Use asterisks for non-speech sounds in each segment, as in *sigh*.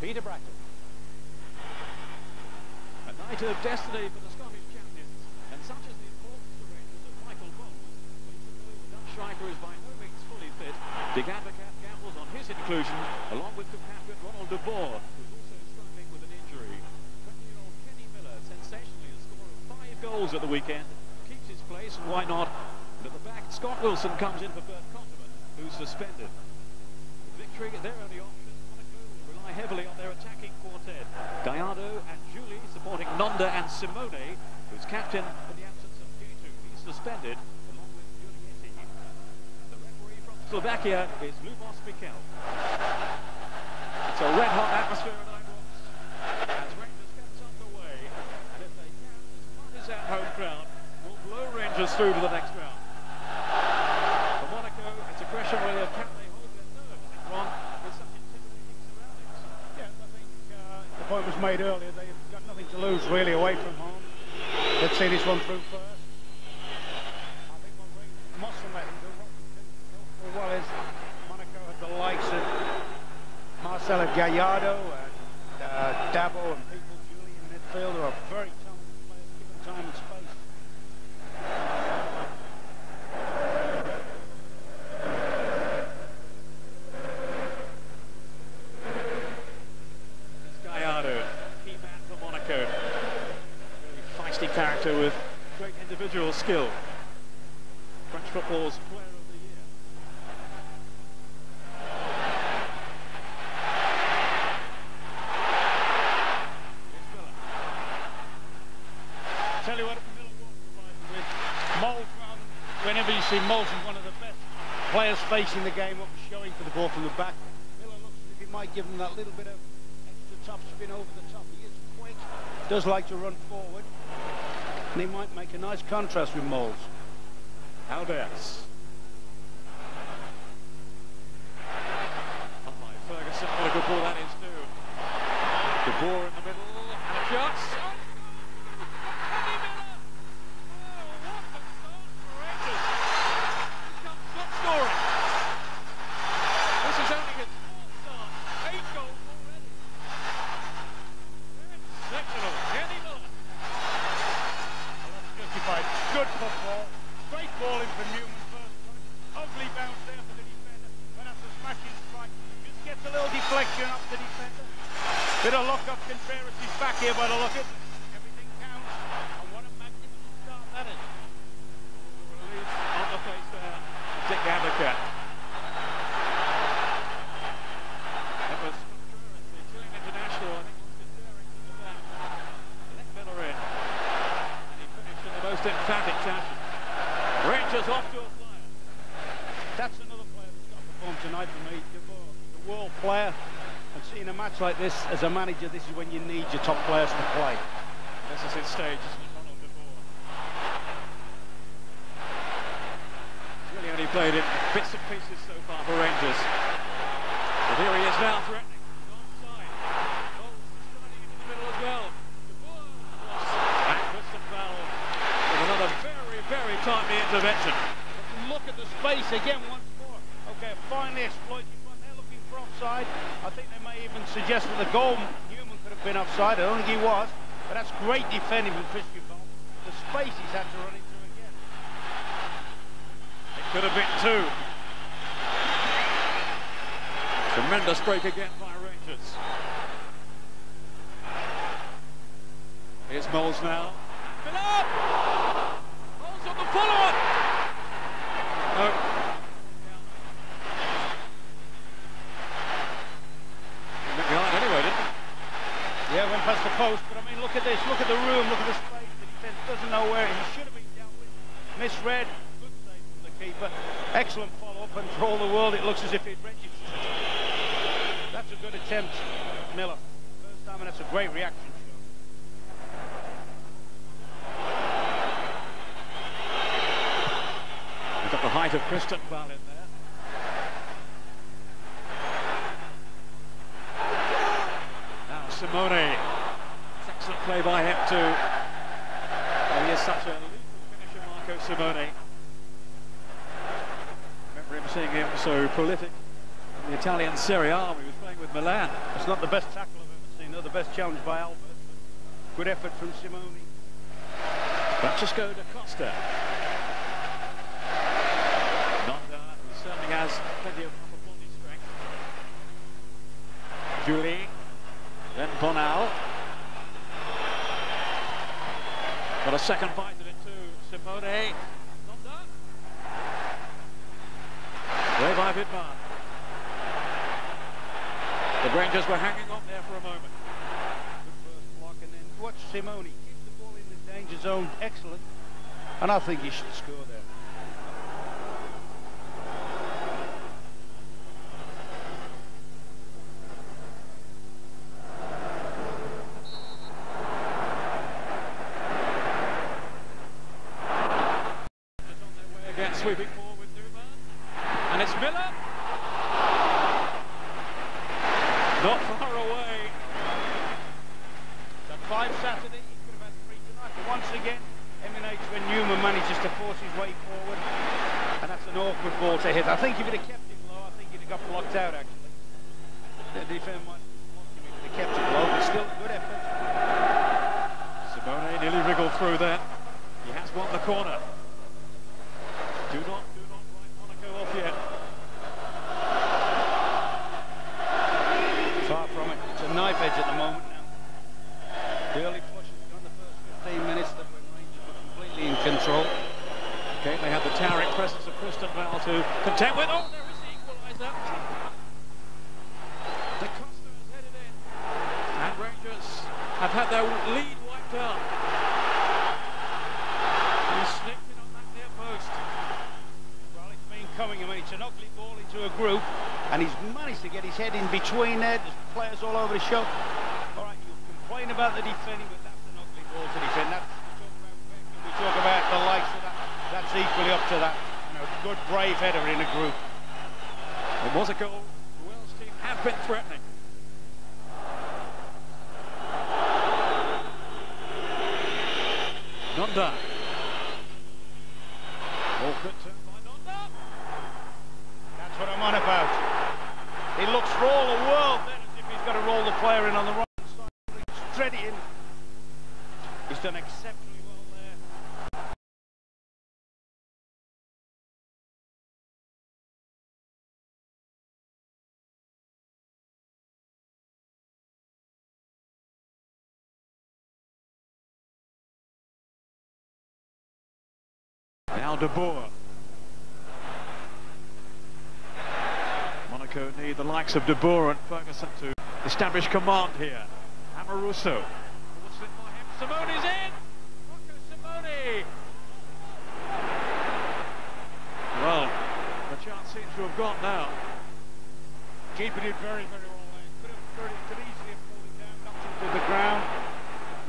Peter Bracken. A night of destiny for the Scottish champions, and such is the importance to Rangers of Michael though the Dutch striker is by no means fully fit, Dick Advocaat gambles on his inclusion, along with compatriot Ronald de Boer, who's also struggling with an injury. 20-year-old Kenny Miller, sensationally the scorer of five goals at the weekend, keeps his place, and why not? And at the back, Scott Wilson comes in for Bert Konterman, who's suspended. With victory, their only option, rely heavily on their attacking quartet. Gallardo and Giuly supporting Nonda and Simone, who's captain in the absence of Djetou. He's suspended, along with Giulietti. The referee from Slovakia is Lubos Michel. It's a red-hot atmosphere at Ibrox as Rangers gets underway. And if they can, as part as that home crowd, will blow Rangers through to the next round. For Monaco, it's a question whether can they hold their nerve in front with such intimidating surroundings. Yeah, I think uh, the point was made earlier. They've got nothing to lose really away from home. Let's see this one through first. I think mustn't let them do what do well is Monaco had the likes of Marcelo Gallardo and uh, Dabo and people, Giuly in midfield, are very talented players given time and space. It's Gallardo, key man for Monaco. Really feisty character with great individual skill. French football's player of the year. Tell you what, Miller whenever you see he's one of the best players facing the game up, showing for the ball from the back. Miller looks as if he might give him that little bit of extra top spin over the top. He is quick, does like to run forward, and he might make a nice contrast with Mols. Alves. Unlike Ferguson, what a good ball that is too. De Boer in the middle, and a shot. Oh, Kenny Miller! Oh, what a start for Rangers. He's come top scoring. This is only his fourth start. Eight goals already. Exceptional. Kenny Miller. Well, that's justified. Good football. Great ball in from Numan first touch. Ugly bounce there for the defender. But that's a smashing strike. Just gets a little deflection off the defender. Bit of luck up Contreras. is back here by the look of it. Everything counts. And what a magnificent start that is. Release on the face there. Dick Advocaat. That was Contreras, the Chilean international. I think lost his bearings at the back. Let Miller in. And he finished in the most emphatic fashion. Rangers off to a flyer. That's another player that's got to perform tonight for me. De Boer, the world player. And seeing a match like this, as a manager, this is when you need your top players to play. This is his stage, isn't it, Ronald de Boer? He's really only played in bits and pieces so far for Rangers. But here he is now threatening. He's onside. Bowles sliding into the middle as well. De Boer across. And Christanval with another very, very timely intervention. Look at the space again once more. Okay, finally exploiting one. They're looking for offside. I think they may even suggest that the goal Numan could have been offside. I don't think he was. But that's great defending from Christanval. The space he's had to run into again. It could have been two. Tremendous break again by Rangers. Here's Mols now. Miller! Mols on the follow-up! No. He went behind anyway, didn't he? Went past the post. But I mean, look at this. Look at the room. Look at the space. The defence doesn't know where. He should have been dealt with. Misread. Good save from the keeper. Excellent follow-up. And for all the world, it looks as if he'd registered. That's a good attempt, Miller. First time, and that's a great reaction. We've got the height of Kristen Ball in there. Now Simone. Play by him too. He is such a finisher, Marco Simone. Remember him seeing him so prolific in the Italian Serie A. He was playing with Milan. It's not the best tackle I've ever seen, though. The best challenge by Albert. Good effort from Simone. Francesco da Costa. Nonda, who certainly has plenty of upper body strength. Giuly. Then Bonal. Got a second it too. Simone. Way by Vidmar. The Rangers were hanging on there for a moment. Good first block, and then watch Simone. Keep the ball in the danger zone. Excellent. And I think he should score there. on their way again, sweeping forward with Numan. And it's Miller. Not far away. So five Saturday, he could have had three tonight. But once again, emanates when Numan manages to force his way forward. And that's an awkward ball to hit. I think if he'd have kept it low, I think he'd have got blocked out, actually. The defender might have blocked him if he'd have kept it low, but still good effort. Simone nearly wriggled through there. He has won the corner. Do not, do not write Monaco off yet. Far from it. It's a knife edge at the moment now. The early flush has gone the first 15 minutes that when Rangers were completely in control. Okay, they had the towering presence of Christanval to contend with. Oh, there is the equaliser. The Costa has headed in. And Rangers have had their lead wiped out. He snicked in on that near post. Well, it's been coming. Mean, it's an ugly ball into a group, and he's managed to get his head in between there. There's players all over the show. All right, you complain about the defending, but that's an ugly ball to defend. That's, we talk about Beckham, we talk about the likes of that. That's equally up to that. You know, good, brave header in a group. It was a goal. The Wales team have been threatening. Nonda. Ball good turn by Nonda. That's what I'm on about. He looks for all the world then as if he's got to roll the player in on the right side. Straight in. He's done exceptionally De Boer. Monaco need the likes of De Boer and Ferguson to establish command here. Amoruso. Simone's in! Rocco Simone! Well, the chance seems to have gone now. Keeper did very, very well there. Could have, could, could easily have pulled him down, knocked him to the ground.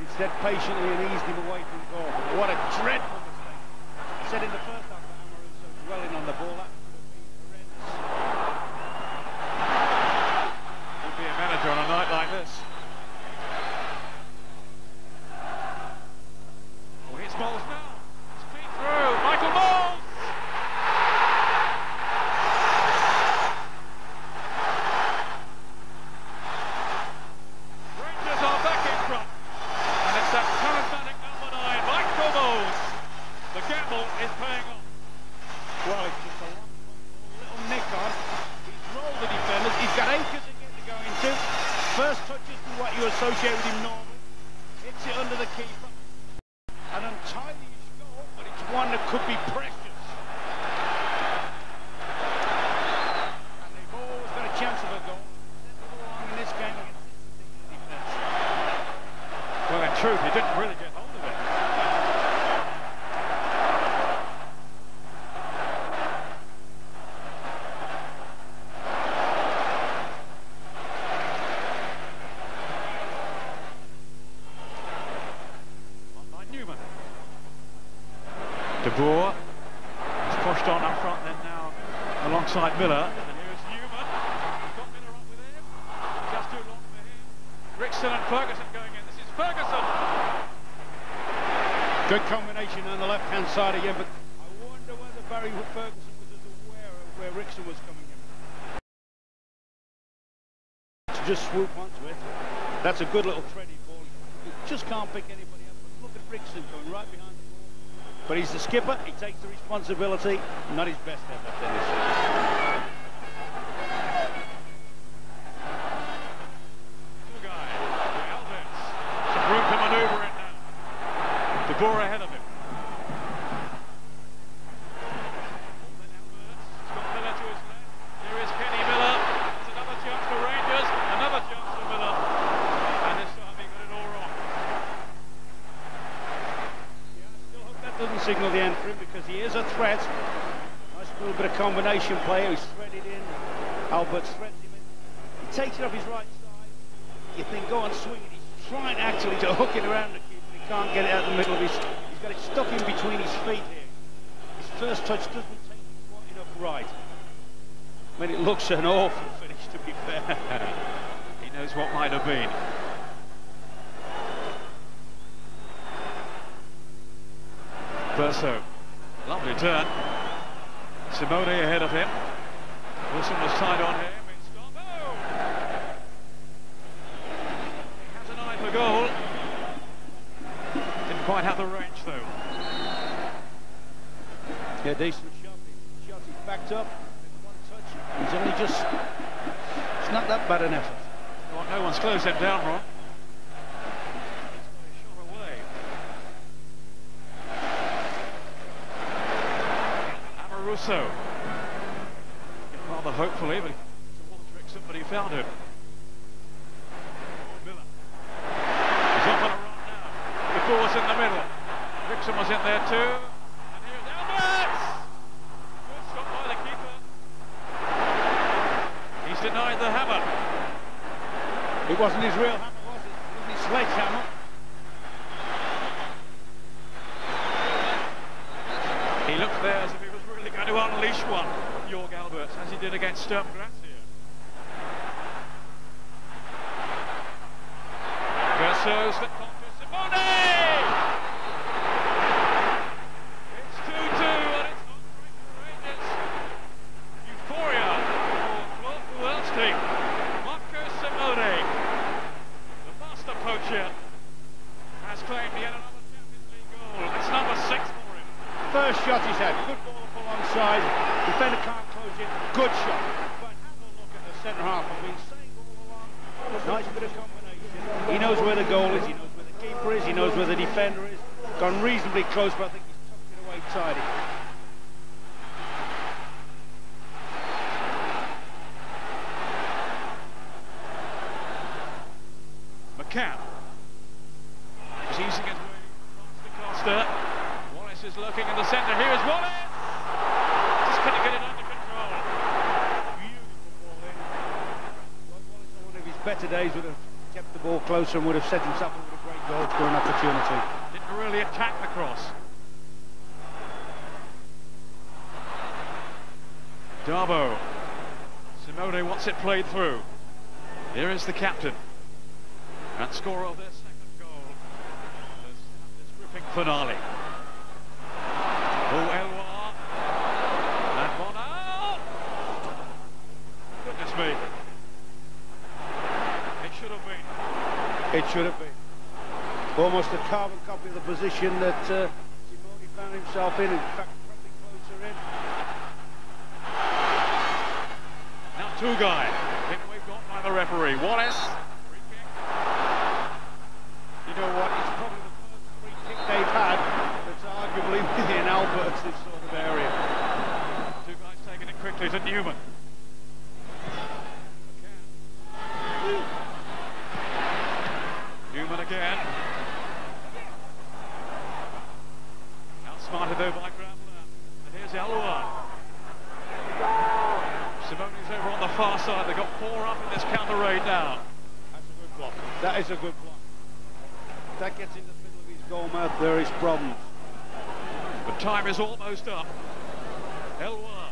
Instead, patiently and eased him away from goal. What a dreadful said in the first half that Amoruso uh, dwelling on the ball. That. Would be a manager on a night like this. Oh, here's Mols now. Speed through. Michael Mols! Rangers are back in front. And it's that charismatic number nine, Michael Mols. The gamble is paying off. Well, it's just a long, little nick on. He's rolled the defenders. He's got acres again to go into. First touch isn't what you associate with him normally. Hits it under the keeper. An untidy-ish goal, but it's one that could be precious. And they've always got a chance of a goal. Never go wrong in this game against this particular defence. Well, in truth, he didn't really get hold of it. On by Numan. De Boer is pushed on up front then now alongside Miller. And here's Numan. He's got Miller up with him. Just too long for him. Ricksen and Ferguson going in. This is Ferguson. Good combination on the left-hand side again, but I wonder whether Barry Ferguson was as aware of where Ricksen was coming in. To just swoop onto it. That's a good little thready ball. You just can't pick anybody up. But look at Brixton going right behind the ball. But he's the skipper. He takes the responsibility. Not his best effort, Dennis. Tugay. Alves. Some room to manoeuvre in now. De Boer ahead of him. Then Albertz. He's got Miller to his left. Here is Kenny Miller. It's another chance for Rangers. Another chance for Miller. And this time he got it all wrong. Yeah, I still hope that doesn't signal the end for him because he is a threat. Nice little bit of combination play. He's threaded in. Albert threads him in. He takes it off his right side. You think, go on, swing it. He's trying actually to hook it around the keeper. He can't get it out the middle of his... He's got it stuck in between his feet here. His first touch doesn't take it quite enough right. I mean, it looks an awful finish, to be fair. *laughs* He knows what might have been. Verso. Lovely turn. Simone ahead of him. Wilson was tied on him. It's gone. Oh! He has an eye for goal. Didn't quite have the range though. Yeah, decent shot. Shot, he's backed up. One touch. He's only just... It's not that bad an effort. Well, no one's closed him down, Ron. He's got a shot away. Amoruso. Rather hopefully, but towards Ricksen, but he found him. Miller. He's off on a run now. The ball was in the middle. Ricksen was in there too. And here's Albertz! Good shot by the keeper. He's denied the hammer. It wasn't his real hammer, was it? His sledgehammer. He looked there as if he to unleash one, Jorg Albertz, as he did against Sturm Graz. Verso slipped on to Simone! It's 2-2 and it's not great for Rangers. Euphoria for Claude Puel's team. Marco Simone, the master poacher, has claimed yet another Champions League goal. It's number six for him. First shot he's had. Good ball up alongside. Defender can't close it. Good shot. But have a look at the centre half. I've been saying all along. Nice bit of combination. He knows where the goal is. He knows where the keeper is. He knows where the defender is. Gone reasonably close, but I think he's tucked it away tidy. McCann. He's easing his way past the Costa. Wallace is lurking in the centre. Here is Wallace! Just couldn't get it under control. Beautiful ball in. Well, Wallace on one of his better days would have kept the ball closer and would have set himself up with a great goal scoring opportunity. Didn't really attack the cross. Darbo. Simone wants it played through. Here is the captain. And scorer of their second goal. This gripping finale. Oh, Elwar. And Bonal. Goodness me. It should have been. It should have been. Almost a carbon copy of the position that uh, Simone found himself in. In fact, probably closer in. Now two guy. Hit waved on by the referee. Wallace. Free kick. You know what? It's probably the first free kick they've had that's arguably *laughs* within Albert's sort of area. Two guys taking it quickly to Numan. Numan again. Outsmarted though by Gravler. And here's Elwa. Simone's over on the far side. They've got four up in this counter raid now. That's a good block. That is a good block. That gets in the middle of his goal mouth, there is problems. But time is almost up. Elwa.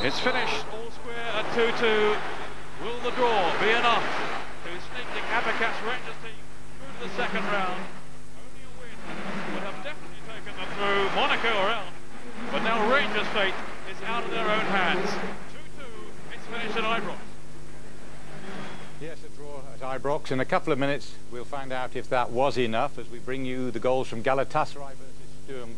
It's finished, all square at 2-2. Will the draw be enough to sneak the Advocaat's Rangers team through to the second round? Only a win would have definitely taken them through Monaco or else. but now Rangers' fate is out of their own hands. 2-2, it's finished at Ibrox. Yes, a draw at Ibrox. In a couple of minutes, we'll find out if that was enough as we bring you the goals from Galatasaray versus Sturm.